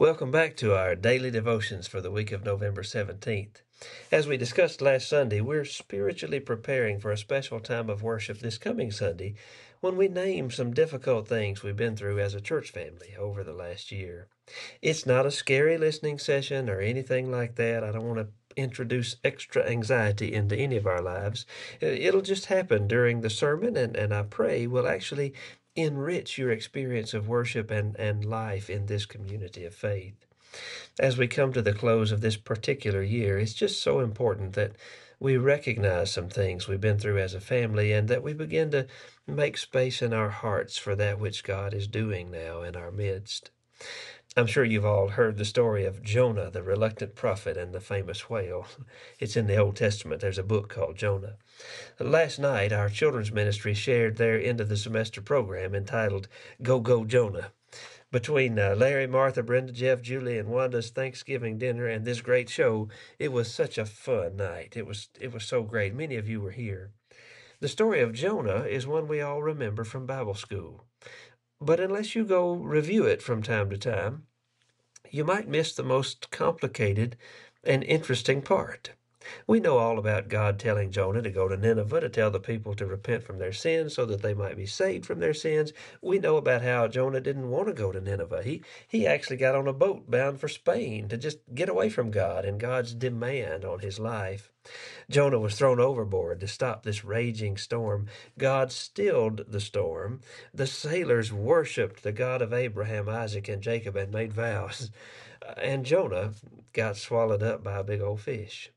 Welcome back to our daily devotions for the week of November 17th. As we discussed last Sunday, we're spiritually preparing for a special time of worship this coming Sunday when we name some difficult things we've been through as a church family over the last year. It's not a scary listening session or anything like that. I don't want to introduce extra anxiety into any of our lives. It'll just happen during the sermon, and, and I pray will actually enrich your experience of worship and, and life in this community of faith. As we come to the close of this particular year, it's just so important that we recognize some things we've been through as a family and that we begin to make space in our hearts for that which God is doing now in our midst. I'm sure you've all heard the story of Jonah, the reluctant prophet, and the famous whale. It's in the Old Testament. There's a book called Jonah. Last night, our children's ministry shared their end of the semester program entitled Go Go Jonah. Between uh, Larry, Martha, Brenda, Jeff, Julie, and Wanda's Thanksgiving dinner and this great show, it was such a fun night. It was it was so great. Many of you were here. The story of Jonah is one we all remember from Bible school. But unless you go review it from time to time, you might miss the most complicated and interesting part. We know all about God telling Jonah to go to Nineveh to tell the people to repent from their sins so that they might be saved from their sins. We know about how Jonah didn't want to go to Nineveh. He, he actually got on a boat bound for Spain to just get away from God and God's demand on his life. Jonah was thrown overboard to stop this raging storm. God stilled the storm. The sailors worshiped the God of Abraham, Isaac, and Jacob and made vows. And Jonah got swallowed up by a big old fish.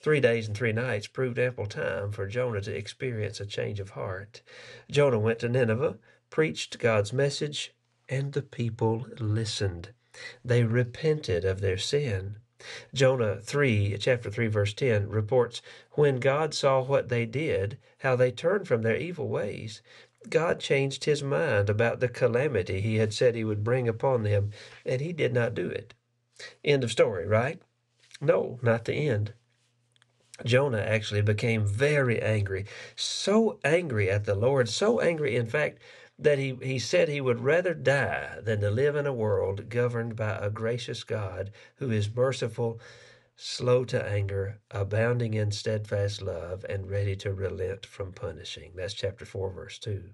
Three days and three nights proved ample time for Jonah to experience a change of heart. Jonah went to Nineveh, preached God's message, and the people listened. They repented of their sin. Jonah 3, chapter 3, verse 10 reports when God saw what they did, how they turned from their evil ways, God changed his mind about the calamity he had said he would bring upon them, and he did not do it. End of story, right? No, not the end. Jonah actually became very angry, so angry at the Lord, so angry, in fact, that he, he said he would rather die than to live in a world governed by a gracious God who is merciful, slow to anger, abounding in steadfast love, and ready to relent from punishing. That's chapter 4, verse 2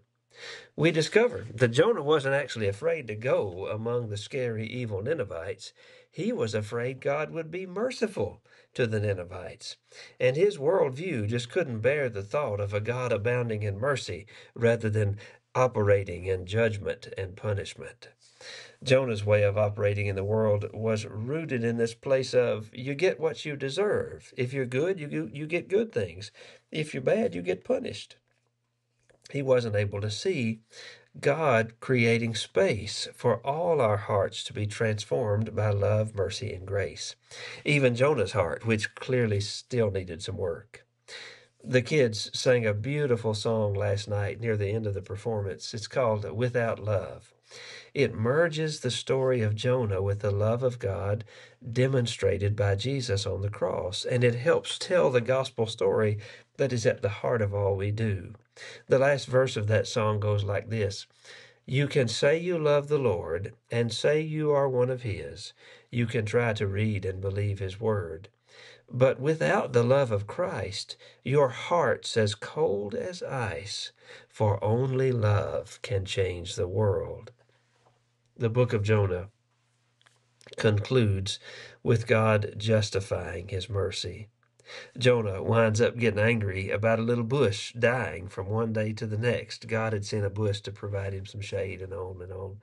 we discovered that Jonah wasn't actually afraid to go among the scary, evil Ninevites. He was afraid God would be merciful to the Ninevites. And his worldview just couldn't bear the thought of a God abounding in mercy rather than operating in judgment and punishment. Jonah's way of operating in the world was rooted in this place of you get what you deserve. If you're good, you, you get good things. If you're bad, you get punished he wasn't able to see God creating space for all our hearts to be transformed by love, mercy, and grace. Even Jonah's heart, which clearly still needed some work. The kids sang a beautiful song last night near the end of the performance. It's called Without Love. It merges the story of Jonah with the love of God demonstrated by Jesus on the cross, and it helps tell the gospel story that is at the heart of all we do. The last verse of that song goes like this You can say you love the Lord and say you are one of His. You can try to read and believe His word. But without the love of Christ, your heart's as cold as ice, for only love can change the world the book of Jonah concludes with God justifying his mercy. Jonah winds up getting angry about a little bush dying from one day to the next. God had sent a bush to provide him some shade and on and on.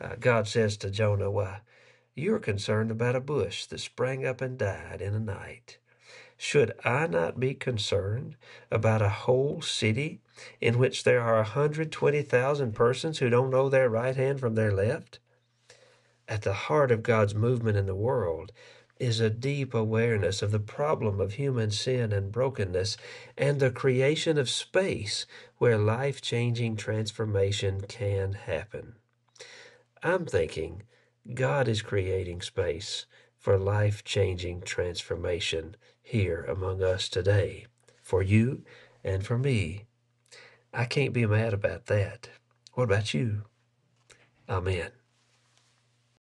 Uh, God says to Jonah, Why, you're concerned about a bush that sprang up and died in a night. Should I not be concerned about a whole city in which there are 120,000 persons who don't know their right hand from their left? At the heart of God's movement in the world is a deep awareness of the problem of human sin and brokenness and the creation of space where life changing transformation can happen. I'm thinking God is creating space for life changing transformation here among us today, for you and for me. I can't be mad about that. What about you? Amen.